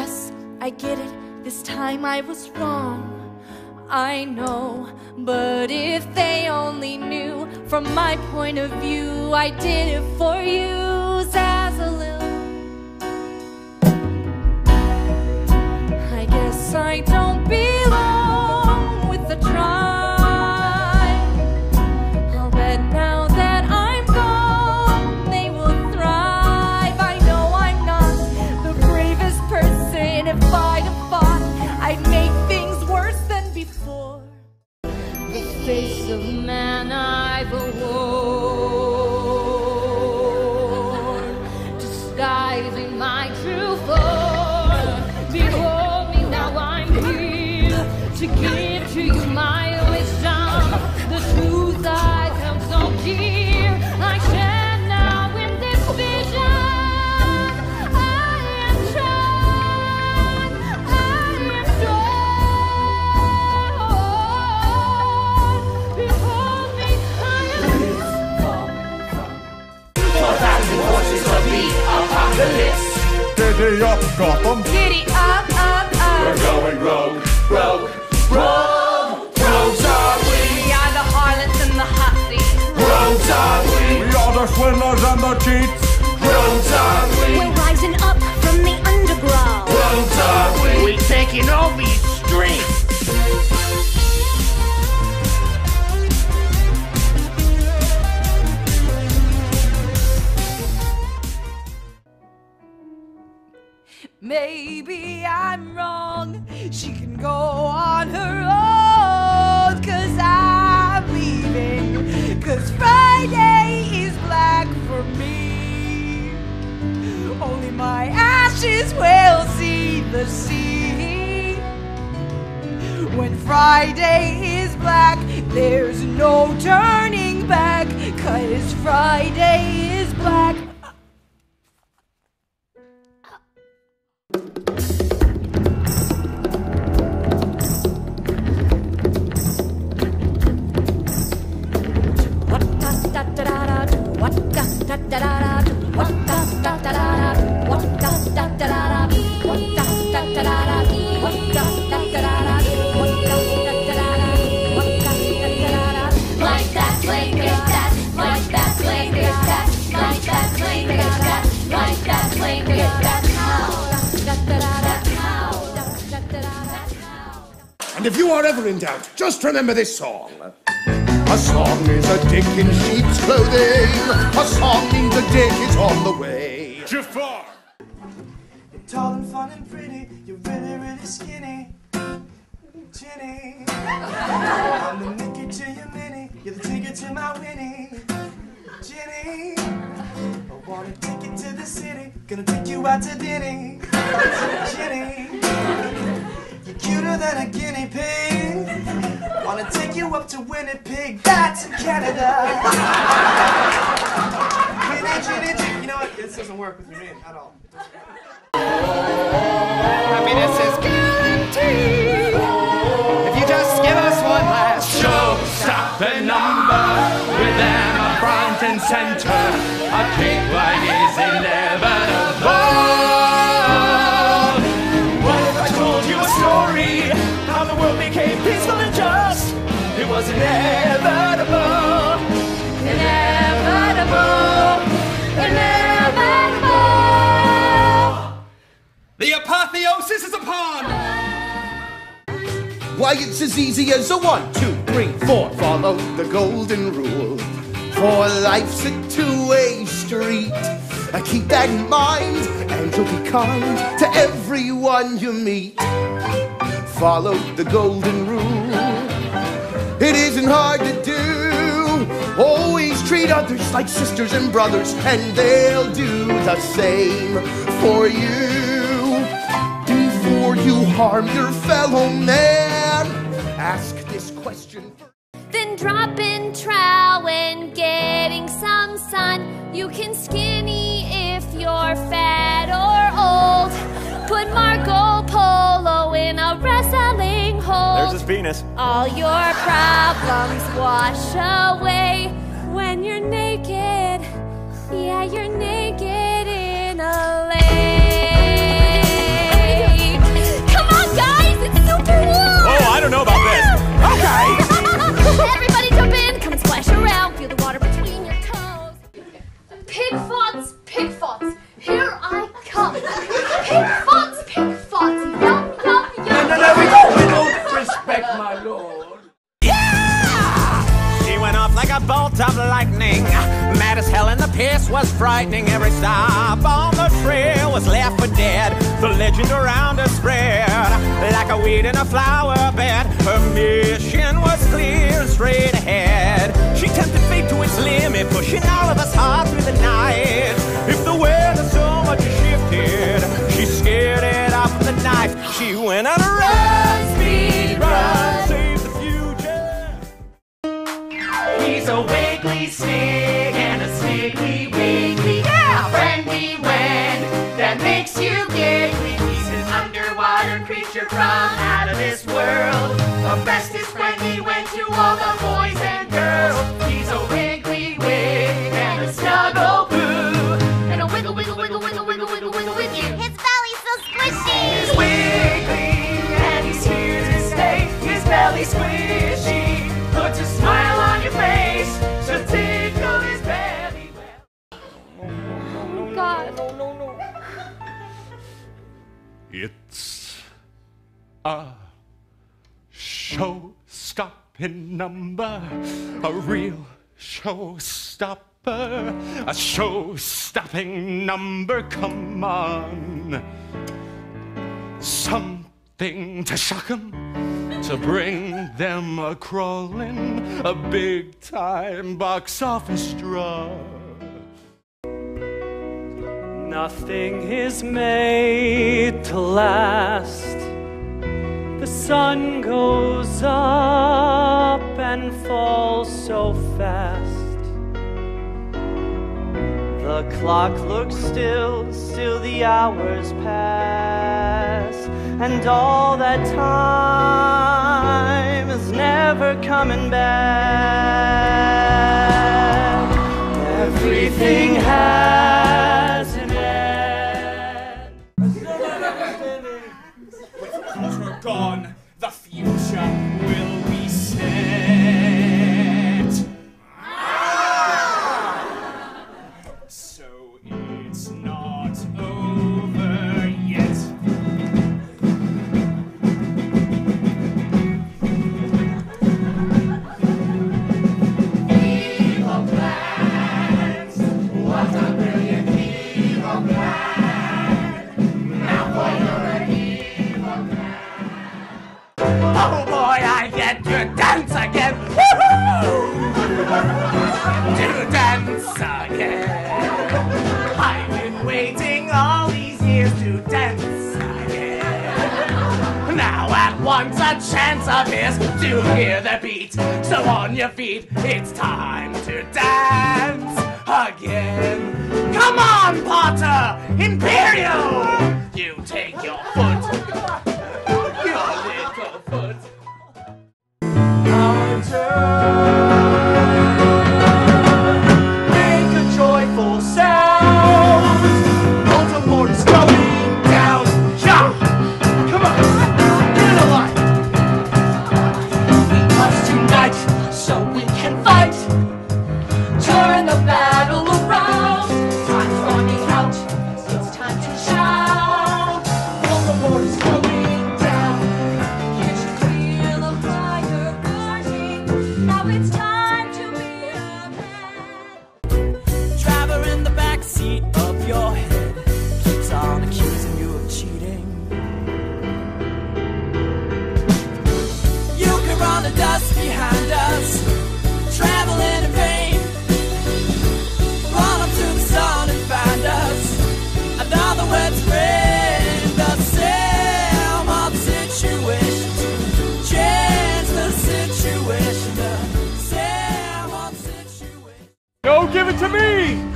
Yes, I get it, this time I was wrong. I know, but if they only knew from my point of view, I did it for you, Zazzalil. I guess I don't If I'd have fought, I'd make things worse than before. The face of man I've worn, When Friday is black, there's no turning back. Cause Friday is black. Like if you are ever in doubt, just remember this song. A song is a dick in sheep's clothing. A song means a dick is on the way. Jafar. You're tall and fun and pretty. You're really, really skinny. Ginny. I'm the Mickey to your Minnie. You're the Tigger to my Winnie. Ginny. I wanna take you to the city. Gonna take you out to dinner. Ginny. You're cuter than a guinea pig. Wanna take you up to Winnipeg. That's in Canada. Winnie, Ginny, Ginny. You know what? This doesn't work with your name at all. Happiness is guaranteed. If you just give us one last Show stop the number with them front and center. A cake line it's as easy as a one, two, three, four. Follow the golden rule. For life's a two-way street. Uh, keep that in mind, and you'll be kind to everyone you meet. Follow the golden rule. It isn't hard to do. Always treat others like sisters and brothers, and they'll do the same for you. Before you harm your fellow man, ask this question first. Then dropping trowel and getting some sun. You can skinny if you're fat or old. Put Marco Polo in a wrestling hold. There's his penis. All your problems wash away when you're naked. Yeah, you're naked know about this. Okay. Number, a real show stopper, a show stopping number. Come on. Something to shock 'em, to bring them a crawling, a big time box office draw. Nothing is made to last. The sun goes up and falls so fast. The clock looks still, still the hours pass. And all that time is never coming back. Everything has a chance appears to hear the beat. So on your feet, it's time to dance again. Come on, Potter! Imperio! You take your foot. Your little foot. Make back of your head keeps on accusing you of cheating. You can run the dust behind us, in vain. Run up to the sun and find us. Another. Go give it to me!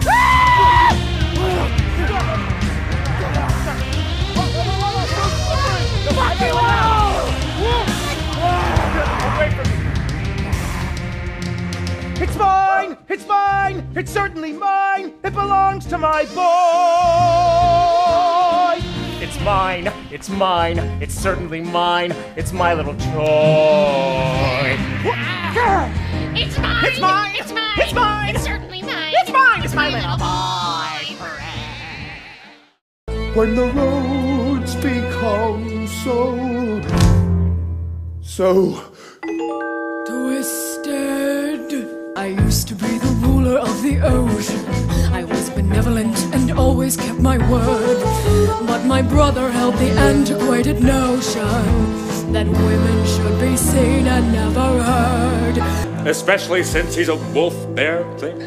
To my boy! It's mine. It's mine. It's certainly mine. It's my little toy. It's mine. It's mine. It's mine. It's mine. It's certainly mine. It's mine. It's my little boy. When the roads become so. so. Twisted. I used to be the ruler of the ocean. Benevolent and always kept my word. But my brother held the antiquated notion that women should be seen and never heard. Especially since he's a wolf bear thing.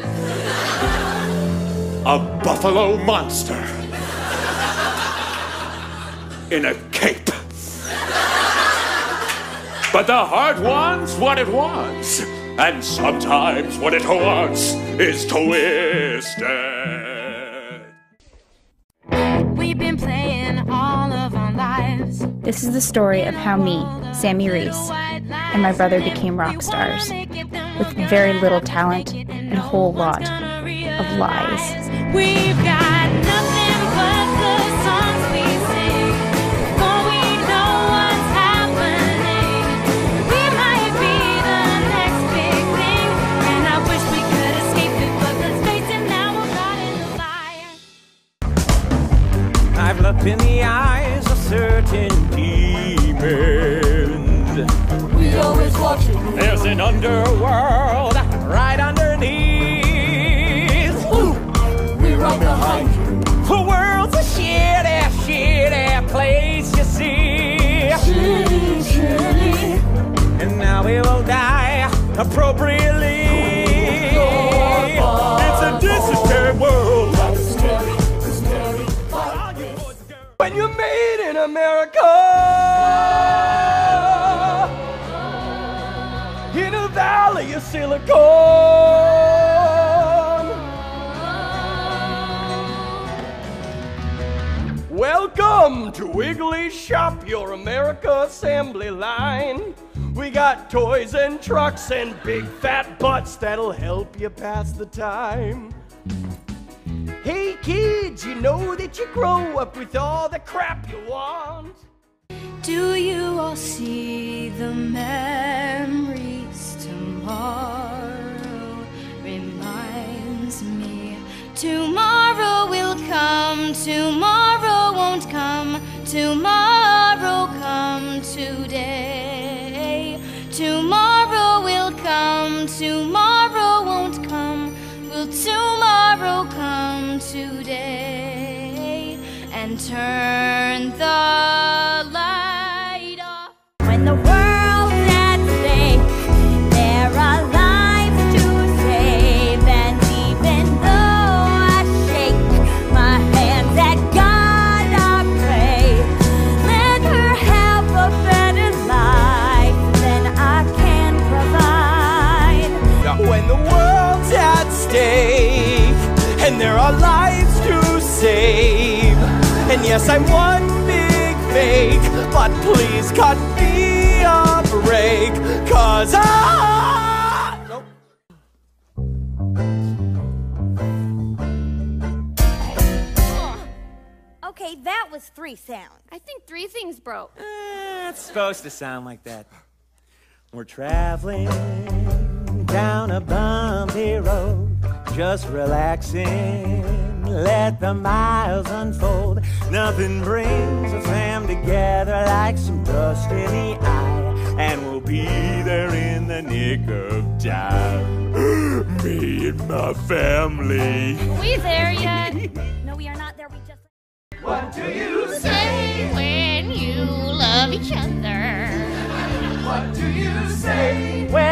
A buffalo monster. In a cape. But the heart wants what it wants. And sometimes what it wants is twisted. We've been playing all of our lives. This is the story of how me, Sammy Reese, and my brother became rock stars with very little talent and a whole lot of lies. We've got Welcome to Wiggly Shop, your America assembly line. We got toys and trucks and big fat butts that'll help you pass the time. Hey kids, you know that you grow up with all the crap you want. Do you all see the memories tomorrow? Reminds me tomorrow will come, tomorrow won't come, tomorrow come today. Tomorrow will come, tomorrow won't come, will tomorrow come today? And turn the And yes, I'm one big fake, but please cut me a break, cause I. Nope. Okay, that was three sounds. I think three things broke. Eh, It's supposed to sound like that. We're traveling down a bumpy road, just relaxing. Let the miles unfold. Nothing brings a fam together like some dust in the eye. And we'll be there in the nick of time. Me and my family. Are we there yet? No, we are not there. We just. What do you Say when you love each other. What do you say? When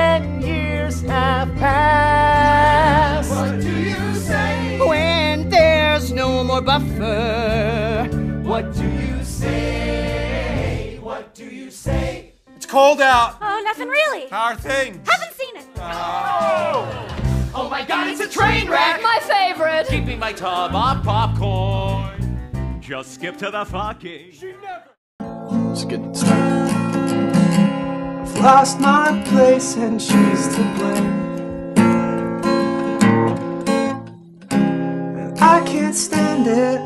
there's no more buffer. What do you say? What do you say? It's cold out. Oh, nothing really. Our thing. Haven't seen it. Oh. oh my god, it's a train wreck! My favorite. Keeping my tub of popcorn. Just skip to the fucking. She never. Just getting started. I've lost my place and she's to blame. And I can't stand it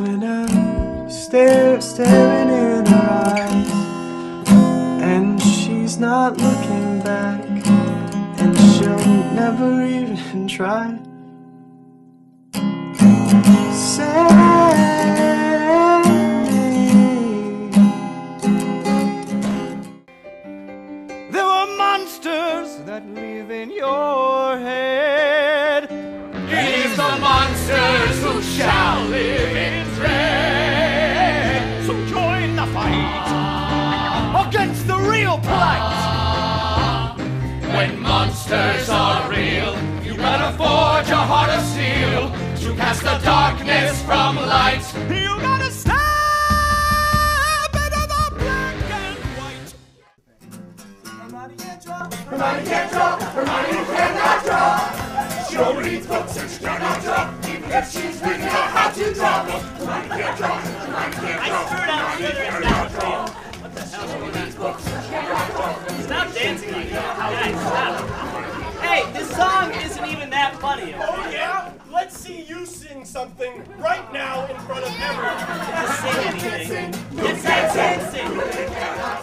when I stare, staring in her eyes. And she's not looking back, and she'll never even try. There were monsters that live in your head the monsters who shall live in dread. So join the fight against the real plight. When monsters are real, you better forge a heart of steel to cast the darkness from light. You gotta step into the black and white. stand. Hermione can't draw, Hermione cannot draw. Show Jolene Footson's gonna drop. Even if she's weak, now how to drop. them. Nine can't drop. Nine can't drop. Nine cannot drop. What the hell? Jolene Footson's gonna drop. Stop dancing like that. Guys, stop. Hey, this song isn't even that funny. Oh, yeah? Let's see you sing something right now in front of everyone. Just sing anything. Just sing, sing, sing.